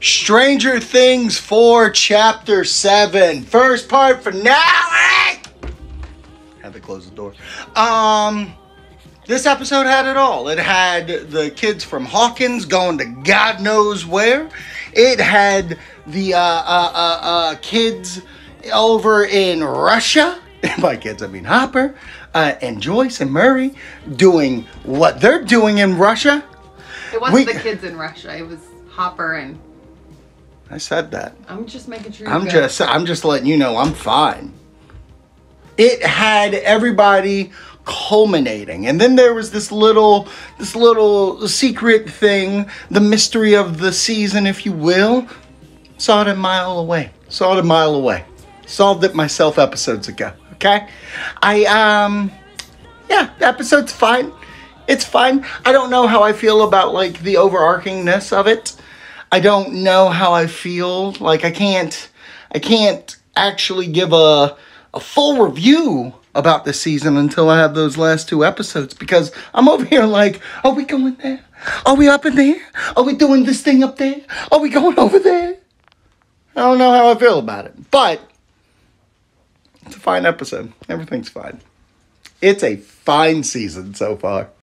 Stranger Things 4, Chapter 7. First part finale! Had to close the door. Um, this episode had it all. It had the kids from Hawkins going to God knows where. It had the uh, uh, uh, uh, kids over in Russia. By kids, I mean Hopper uh, and Joyce and Murray doing what they're doing in Russia. It wasn't We- the kids in Russia. It was Hopper and. I said that. I'm just making sure. I'm just I'm just letting you know I'm fine. It had everybody culminating. And then there was this little this little secret thing, the mystery of the season if you will. Saw it a mile away. Saw it a mile away. Solved it myself episodes ago. Okay? I um yeah, the episode's fine. It's fine. I don't know how I feel about like the overarchingness of it. I don't know how I feel. Like I can't I can't actually give a a full review about this season until I have those last two episodes because I'm over here like, are we going there? Are we up in there? Are we doing this thing up there? Are we going over there? I don't know how I feel about it. But it's a fine episode. Everything's fine. It's a fine season so far.